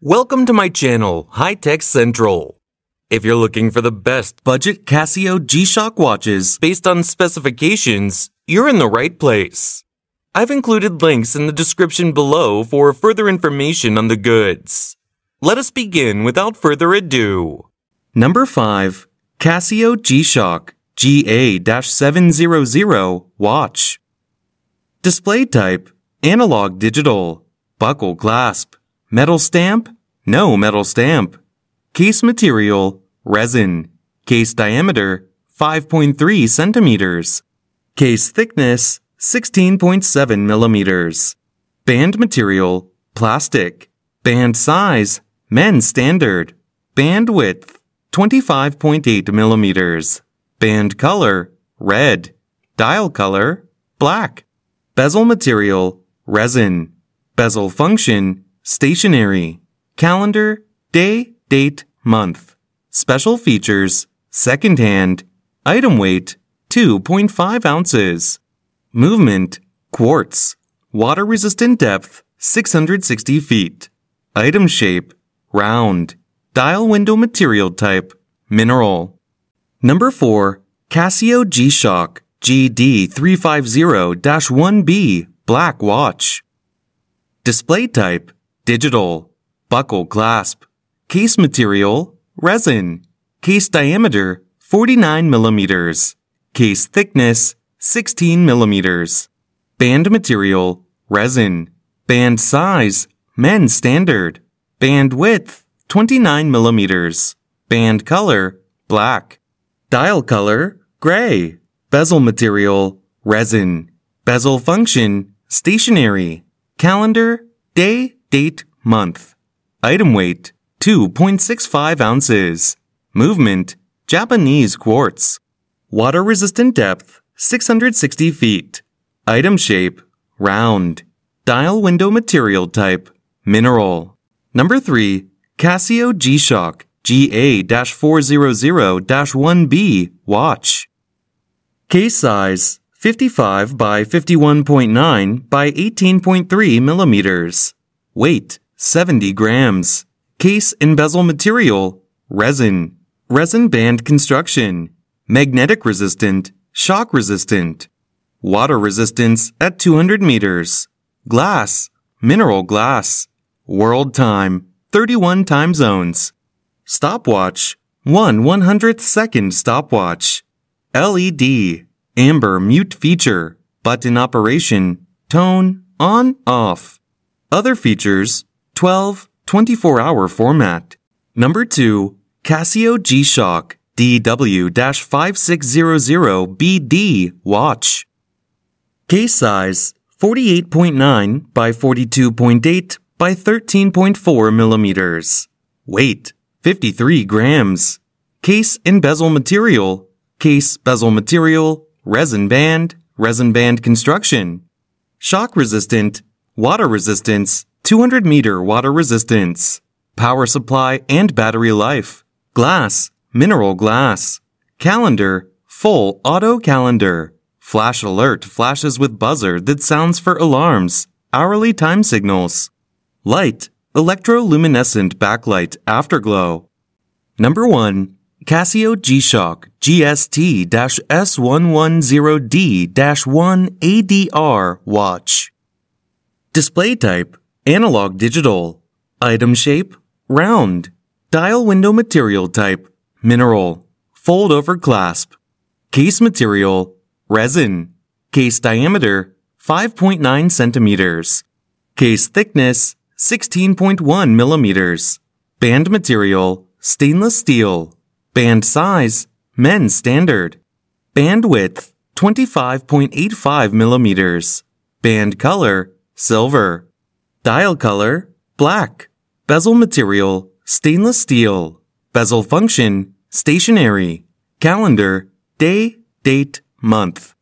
Welcome to my channel, HiTech Central. If you're looking for the best budget Casio G-Shock watches based on specifications, you're in the right place. I've included links in the description below for further information on the goods. Let us begin without further ado. Number 5. Casio G-Shock GA-700 watch. Display type, analog digital, buckle clasp, metal stamp, no metal stamp. Case material, resin. Case diameter, 5.3 centimeters. Case thickness, 16.7 millimeters. Band material, plastic. Band size, men's standard. Band width, 25.8 millimeters. Band color, red. Dial color, black. Bezel material, resin. Bezel function, stationary. Calendar, day, date, month. Special features, second hand. Item weight, 2.5 ounces. Movement, quartz. Water resistant depth, 660 feet. Item shape, round. Dial window material type, mineral. Number 4. Casio G-Shock GD350-1B Black Watch. Display type, digital. Buckle clasp. Case material, resin. Case diameter, 49 millimeters. Case thickness, 16 millimeters. Band material, resin. Band size, men's standard. Band width, 29 millimeters. Band color, black. Dial color, gray. Bezel material, resin. Bezel function, stationary. Calendar, day, date, month. Item weight, 2.65 ounces. Movement, Japanese quartz. Water resistant depth, 660 feet. Item shape, round. Dial window material type, mineral. Number 3. Casio G-Shock GA-400-1B watch. Case size 55 by 51.9 by 18.3 millimeters. Weight 70 grams. Case and bezel material resin. Resin band construction. Magnetic resistant. Shock resistant. Water resistance at 200 meters. Glass. Mineral glass. World time 31 time zones. Stopwatch, 1 100th second stopwatch. LED, amber mute feature, button operation, tone, on, off. Other features, 12, 24 hour format. Number 2, Casio G-Shock DW-5600BD watch. Case size, 48.9 by 42.8 by 13.4 millimeters. Weight, 53 grams. Case and bezel material, case bezel material, resin band, resin band construction. Shock resistant, water resistance, 200 meter water resistance. Power supply and battery life. Glass, mineral glass. Calendar, full auto calendar. Flash alert flashes with buzzer that sounds for alarms. Hourly time signals. Light, electroluminescent backlight afterglow. Number 1. Casio G-Shock GST-S110D-1ADR watch. Display type, analog digital. Item shape, round. Dial window material type, mineral. Fold over clasp. Case material, resin. Case diameter, 5.9 centimeters. Case thickness, 16.1 millimeters. Band material, stainless steel. Band size, men's standard. Band width, 25.85 millimeters. Band color, silver. Dial color, black. Bezel material, stainless steel. Bezel function, stationary. Calendar, day, date, month.